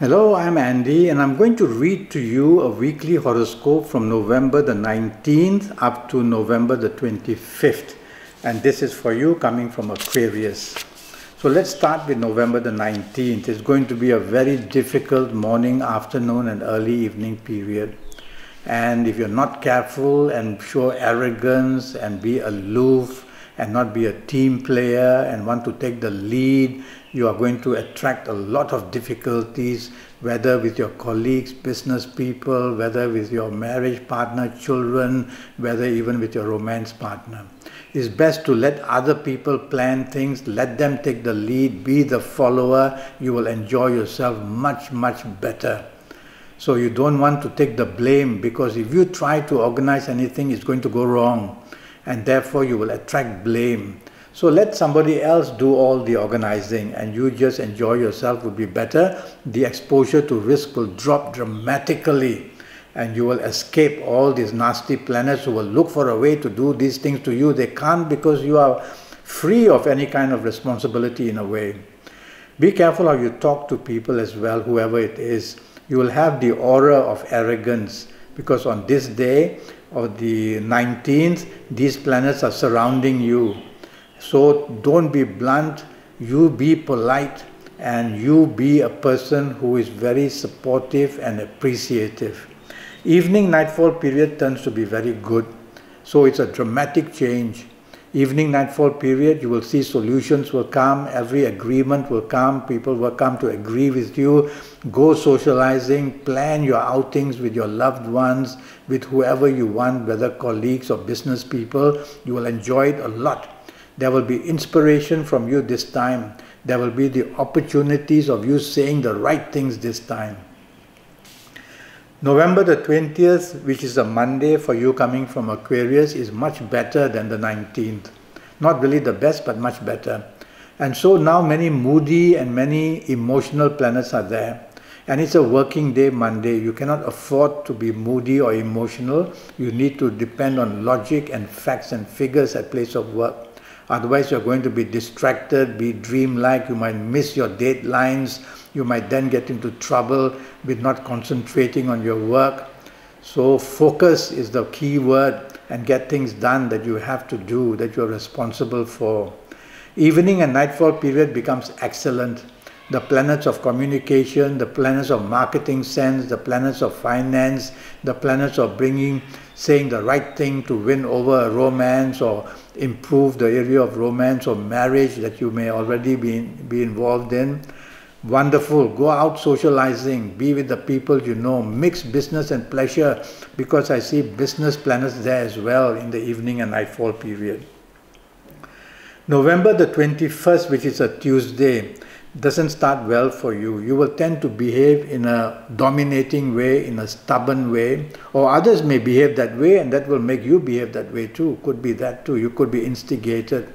Hello, I'm Andi, and I'm going to read to you a weekly horoscope from November the 19th up to November the 25th. And this is for you coming from Aquarius. So let's start with November the 19th. It's going to be a very difficult morning, afternoon, and early evening period. And if you're not careful and show arrogance and be aloof and not be a team player and want to take the lead, you are going to attract a lot of difficulties, whether with your colleagues, business people, whether with your marriage partner, children, whether even with your romance partner. It's best to let other people plan things, let them take the lead, be the follower. You will enjoy yourself much, much better. So you don't want to take the blame because if you try to organize anything, it's going to go wrong. And therefore you will attract blame. So let somebody else do all the organizing and you just enjoy yourself would be better. The exposure to risk will drop dramatically and you will escape all these nasty planets who will look for a way to do these things to you. They can't because you are free of any kind of responsibility in a way. Be careful how you talk to people as well, whoever it is. You will have the aura of arrogance because on this day of the 19th, these planets are surrounding you. So don't be blunt, you be polite and you be a person who is very supportive and appreciative. Evening nightfall period turns to be very good. So it's a dramatic change. Evening nightfall period, you will see solutions will come, every agreement will come, people will come to agree with you. Go socializing, plan your outings with your loved ones, with whoever you want, whether colleagues or business people. You will enjoy it a lot. There will be inspiration from you this time. There will be the opportunities of you saying the right things this time. November the 20th, which is a Monday for you coming from Aquarius, is much better than the 19th. Not really the best, but much better. And so now many moody and many emotional planets are there. And it's a working day Monday. You cannot afford to be moody or emotional. You need to depend on logic and facts and figures at place of work. Otherwise, you're going to be distracted, be dreamlike, you might miss your deadlines, you might then get into trouble with not concentrating on your work. So, focus is the key word and get things done that you have to do, that you're responsible for. Evening and nightfall period becomes excellent. The planets of communication, the planets of marketing sense, the planets of finance, the planets of bringing, saying the right thing to win over a romance or improve the area of romance or marriage that you may already be, be involved in. Wonderful. Go out socializing, be with the people you know, mix business and pleasure because I see business planets there as well in the evening and nightfall period. November the 21st, which is a Tuesday, doesn't start well for you. You will tend to behave in a dominating way, in a stubborn way, or others may behave that way and that will make you behave that way too. Could be that too. You could be instigated.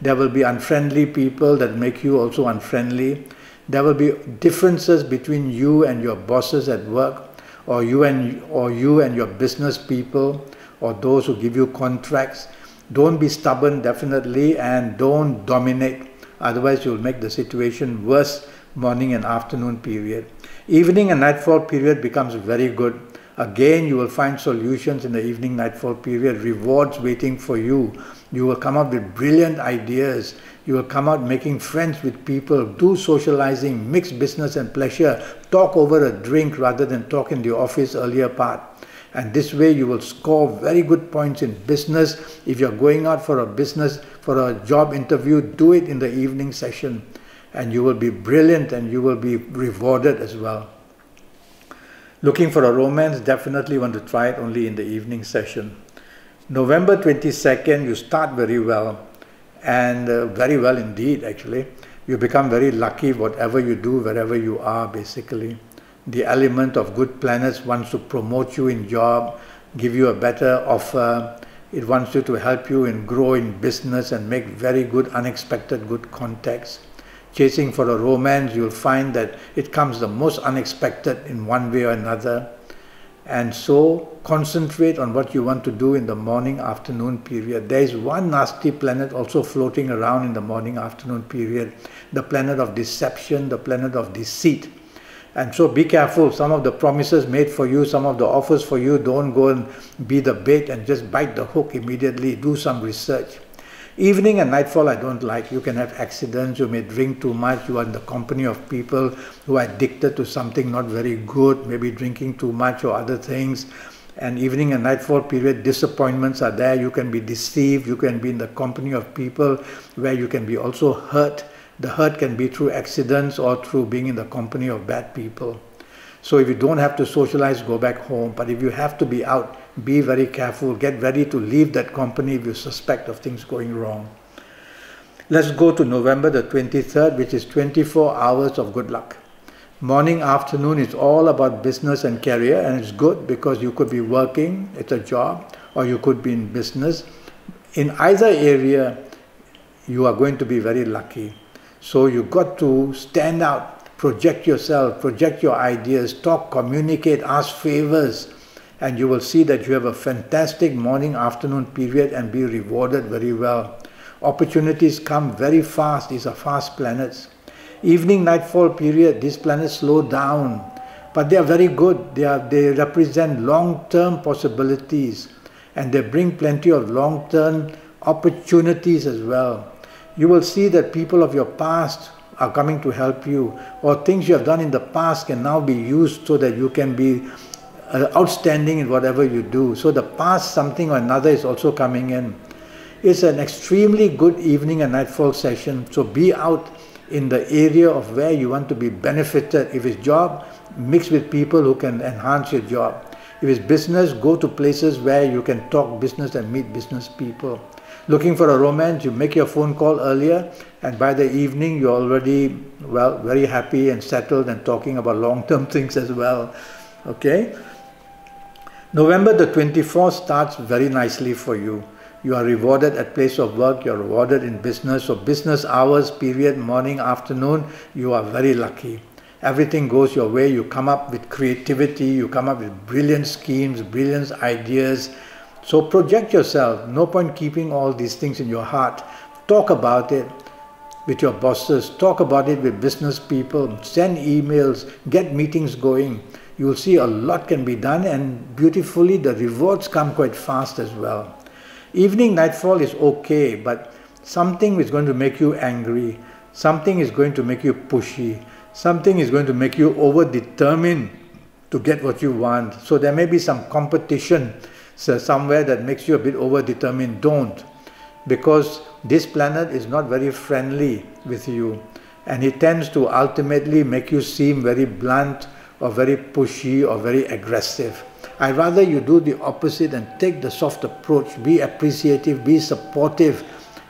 There will be unfriendly people that make you also unfriendly. There will be differences between you and your bosses at work, or you and or you and your business people, or those who give you contracts. Don't be stubborn, definitely, and don't dominate Otherwise, you will make the situation worse morning and afternoon period. Evening and nightfall period becomes very good. Again, you will find solutions in the evening nightfall period, rewards waiting for you. You will come up with brilliant ideas. You will come out making friends with people, do socializing, mix business and pleasure, talk over a drink rather than talk in the office earlier part and this way you will score very good points in business. If you're going out for a business, for a job interview, do it in the evening session and you will be brilliant and you will be rewarded as well. Looking for a romance, definitely want to try it only in the evening session. November 22nd, you start very well and uh, very well indeed actually. You become very lucky whatever you do, wherever you are basically the element of good planets wants to promote you in job, give you a better offer. It wants you to help you in grow in business and make very good, unexpected good contacts. Chasing for a romance, you'll find that it comes the most unexpected in one way or another. And so concentrate on what you want to do in the morning afternoon period. There is one nasty planet also floating around in the morning afternoon period, the planet of deception, the planet of deceit And so be careful. Some of the promises made for you, some of the offers for you, don't go and be the bait and just bite the hook immediately. Do some research. Evening and nightfall I don't like. You can have accidents, you may drink too much, you are in the company of people who are addicted to something not very good, maybe drinking too much or other things. And evening and nightfall period, disappointments are there. You can be deceived, you can be in the company of people where you can be also hurt the hurt can be through accidents or through being in the company of bad people. So if you don't have to socialize, go back home. But if you have to be out, be very careful. Get ready to leave that company if you suspect of things going wrong. Let's go to November the 23rd, which is 24 hours of good luck. Morning, afternoon is all about business and career, and it's good because you could be working, it's a job, or you could be in business. In either area, you are going to be very lucky. So you got to stand out, project yourself, project your ideas, talk, communicate, ask favors, and you will see that you have a fantastic morning afternoon period and be rewarded very well. Opportunities come very fast, these are fast planets. Evening nightfall period, these planets slow down, but they are very good. They, are, they represent long-term possibilities and they bring plenty of long-term opportunities as well you will see that people of your past are coming to help you or things you have done in the past can now be used so that you can be uh, outstanding in whatever you do. So the past something or another is also coming in. It's an extremely good evening and nightfall session. So be out in the area of where you want to be benefited. If it's job, mix with people who can enhance your job. If it's business, go to places where you can talk business and meet business people looking for a romance, you make your phone call earlier, and by the evening you're already, well, very happy and settled and talking about long-term things as well. Okay? November the 24th starts very nicely for you. You are rewarded at place of work, you're rewarded in business, so business hours, period, morning, afternoon, you are very lucky. Everything goes your way, you come up with creativity, you come up with brilliant schemes, brilliant ideas, so project yourself. No point keeping all these things in your heart. Talk about it with your bosses. Talk about it with business people. Send emails. Get meetings going. You will see a lot can be done and beautifully the rewards come quite fast as well. Evening nightfall is okay, but something is going to make you angry. Something is going to make you pushy. Something is going to make you over determined to get what you want. So there may be some competition so somewhere that makes you a bit over-determined, don't. Because this planet is not very friendly with you and it tends to ultimately make you seem very blunt or very pushy or very aggressive. I'd rather you do the opposite and take the soft approach, be appreciative, be supportive,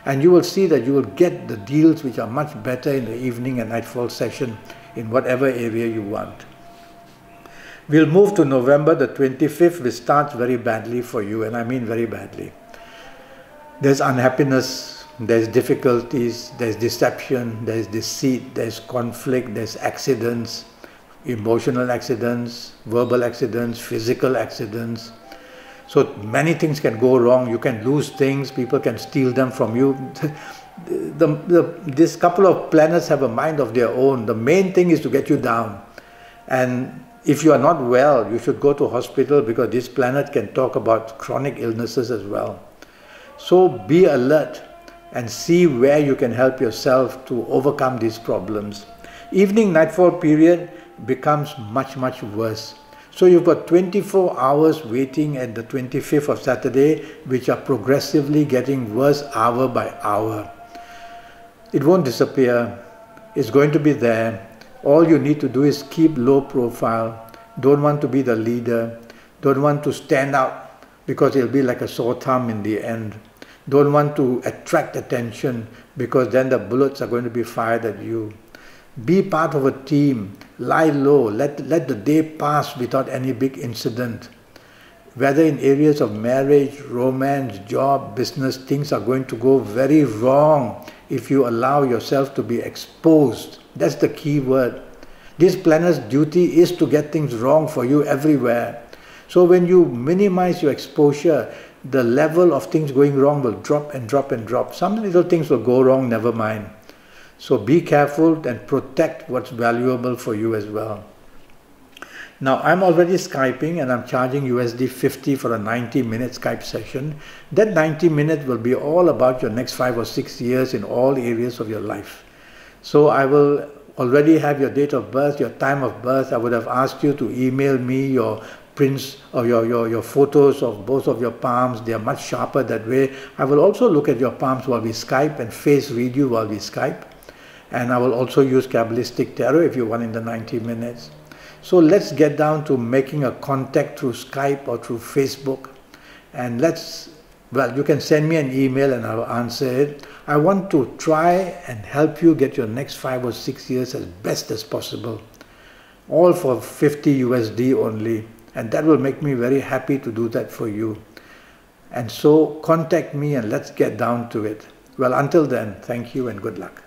and you will see that you will get the deals which are much better in the evening and nightfall session in whatever area you want. We'll move to November the 25th, which starts very badly for you, and I mean very badly. There's unhappiness, there's difficulties, there's deception, there's deceit, there's conflict, there's accidents, emotional accidents, verbal accidents, physical accidents. So many things can go wrong. You can lose things, people can steal them from you. the, the, this couple of planets have a mind of their own. The main thing is to get you down. And if you are not well, you should go to hospital because this planet can talk about chronic illnesses as well. So be alert and see where you can help yourself to overcome these problems. Evening nightfall period becomes much, much worse. So you've got 24 hours waiting at the 25th of Saturday, which are progressively getting worse hour by hour. It won't disappear. It's going to be there all you need to do is keep low profile. Don't want to be the leader. Don't want to stand out because it'll be like a sore thumb in the end. Don't want to attract attention because then the bullets are going to be fired at you. Be part of a team. Lie low. Let, let the day pass without any big incident. Whether in areas of marriage, romance, job, business, things are going to go very wrong if you allow yourself to be exposed that's the key word. This planet's duty is to get things wrong for you everywhere. So when you minimize your exposure, the level of things going wrong will drop and drop and drop. Some little things will go wrong, never mind. So be careful and protect what's valuable for you as well. Now I'm already Skyping and I'm charging USD 50 for a 90 minute Skype session. That 90 minutes will be all about your next five or six years in all areas of your life. So I will already have your date of birth, your time of birth. I would have asked you to email me your prints or your, your, your photos of both of your palms. They are much sharper that way. I will also look at your palms while we Skype and face read you while we Skype. And I will also use Kabbalistic Tarot if you want in the 90 minutes. So let's get down to making a contact through Skype or through Facebook. And let's, well, you can send me an email and I'll answer it. I want to try and help you get your next five or six years as best as possible. All for 50 USD only. And that will make me very happy to do that for you. And so contact me and let's get down to it. Well, until then, thank you and good luck.